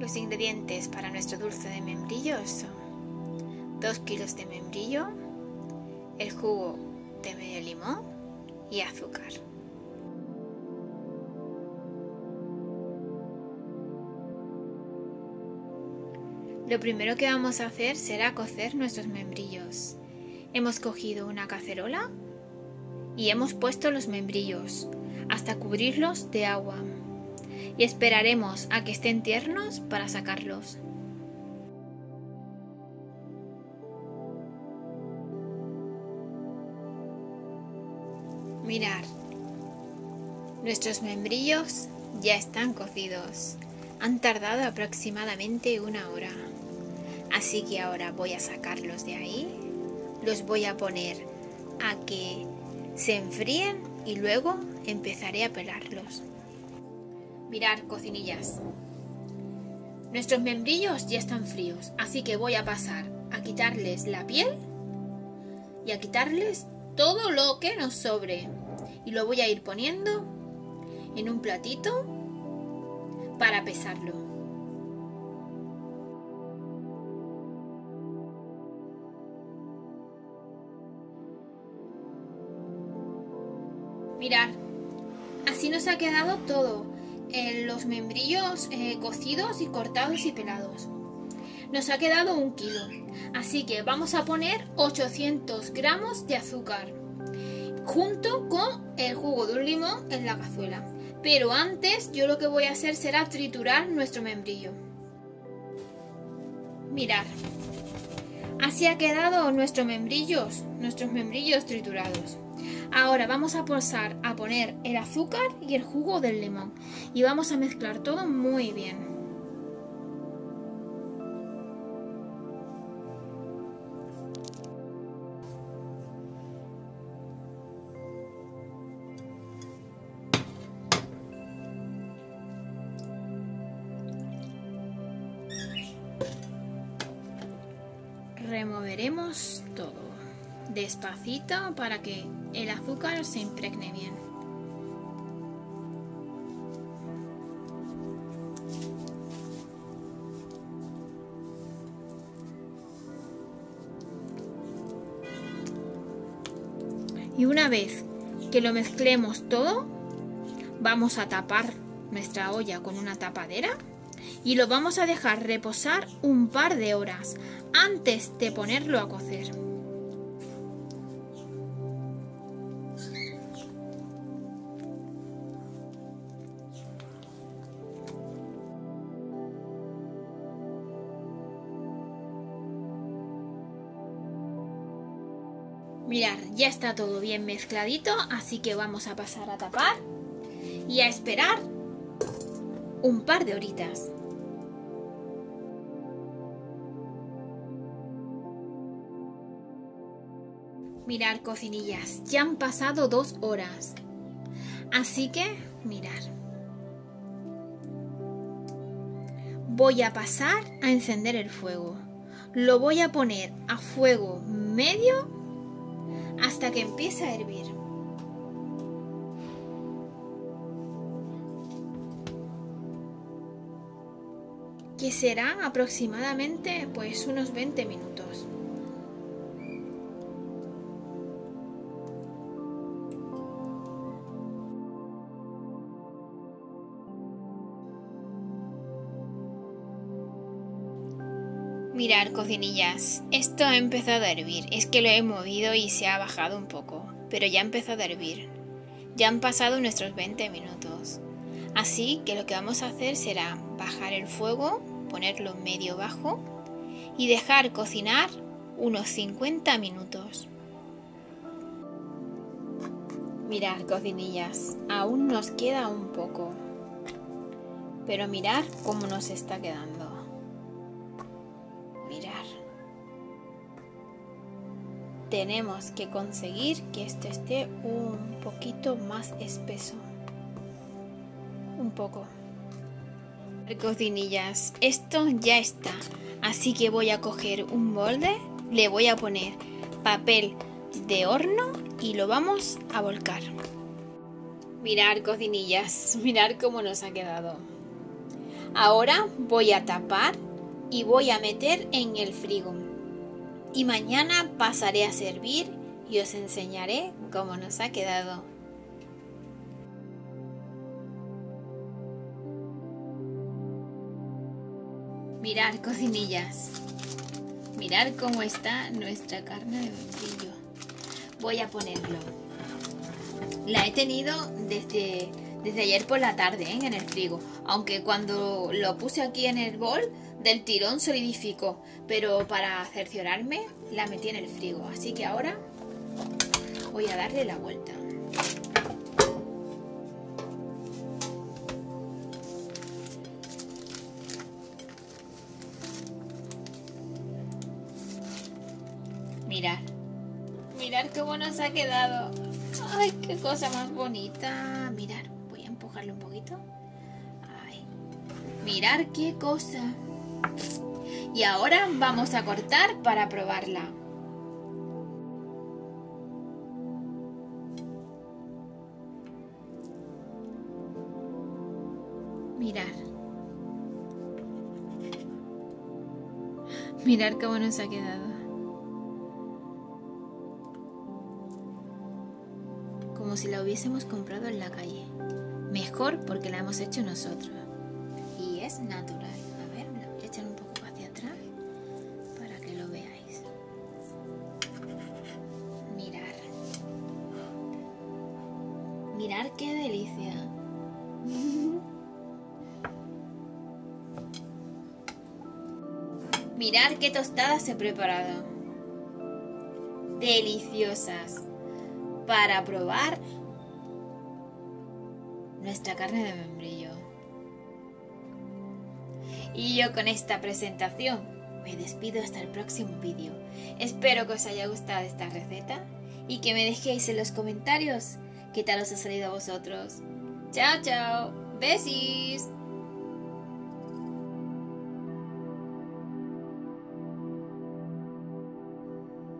Los ingredientes para nuestro dulce de membrillo son 2 kilos de membrillo, el jugo de medio limón y azúcar. Lo primero que vamos a hacer será cocer nuestros membrillos. Hemos cogido una cacerola y hemos puesto los membrillos hasta cubrirlos de agua y esperaremos a que estén tiernos para sacarlos. Mirar, nuestros membrillos ya están cocidos. Han tardado aproximadamente una hora. Así que ahora voy a sacarlos de ahí, los voy a poner a que se enfríen y luego empezaré a pelarlos. Mirar, cocinillas. Nuestros membrillos ya están fríos, así que voy a pasar a quitarles la piel y a quitarles todo lo que nos sobre. Y lo voy a ir poniendo en un platito para pesarlo. Mirar, así nos ha quedado todo. Los membrillos eh, cocidos y cortados y pelados. Nos ha quedado un kilo. Así que vamos a poner 800 gramos de azúcar junto con el jugo de un limón en la cazuela. Pero antes yo lo que voy a hacer será triturar nuestro membrillo. Mirar. Así ha quedado nuestros membrillos, nuestros membrillos triturados. Ahora vamos a pasar a poner el azúcar y el jugo del limón y vamos a mezclar todo muy bien. Removeremos todo despacito para que el azúcar se impregne bien. Y una vez que lo mezclemos todo, vamos a tapar nuestra olla con una tapadera y lo vamos a dejar reposar un par de horas antes de ponerlo a cocer. Mirad, ya está todo bien mezcladito, así que vamos a pasar a tapar y a esperar un par de horitas. Mirar, cocinillas, ya han pasado dos horas. Así que, mirar. Voy a pasar a encender el fuego. Lo voy a poner a fuego medio hasta que empiece a hervir. Que será aproximadamente pues unos 20 minutos. Mirar, cocinillas, esto ha empezado a hervir. Es que lo he movido y se ha bajado un poco, pero ya ha empezado a hervir. Ya han pasado nuestros 20 minutos. Así que lo que vamos a hacer será bajar el fuego, ponerlo medio bajo y dejar cocinar unos 50 minutos. Mirar, cocinillas, aún nos queda un poco. Pero mirar cómo nos está quedando. Tenemos que conseguir que esto esté un poquito más espeso. Un poco. Cocinillas, esto ya está. Así que voy a coger un molde, le voy a poner papel de horno y lo vamos a volcar. Mirar cocinillas, mirar cómo nos ha quedado. Ahora voy a tapar y voy a meter en el frigo. Y mañana pasaré a servir y os enseñaré cómo nos ha quedado. Mirar, cocinillas. Mirar cómo está nuestra carne de membrillo. Voy a ponerlo. La he tenido desde, desde ayer por la tarde ¿eh? en el frigo. Aunque cuando lo puse aquí en el bol del tirón solidificó. Pero para cerciorarme la metí en el frigo. Así que ahora voy a darle la vuelta. Mirar. Mirar cómo nos ha quedado. Ay, qué cosa más bonita. Mirar, empujarle un poquito. Ay. Mirar qué cosa. Y ahora vamos a cortar para probarla. Mirar. Mirar cómo nos ha quedado. como si la hubiésemos comprado en la calle. Mejor porque la hemos hecho nosotros. Y es natural. A ver, la voy a echar un poco hacia atrás para que lo veáis. Mirar. Mirar qué delicia. Mirar qué tostadas he preparado. Deliciosas para probar nuestra carne de membrillo. Y yo con esta presentación me despido hasta el próximo vídeo. Espero que os haya gustado esta receta y que me dejéis en los comentarios qué tal os ha salido a vosotros. Chao, chao. Besis.